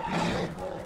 help you.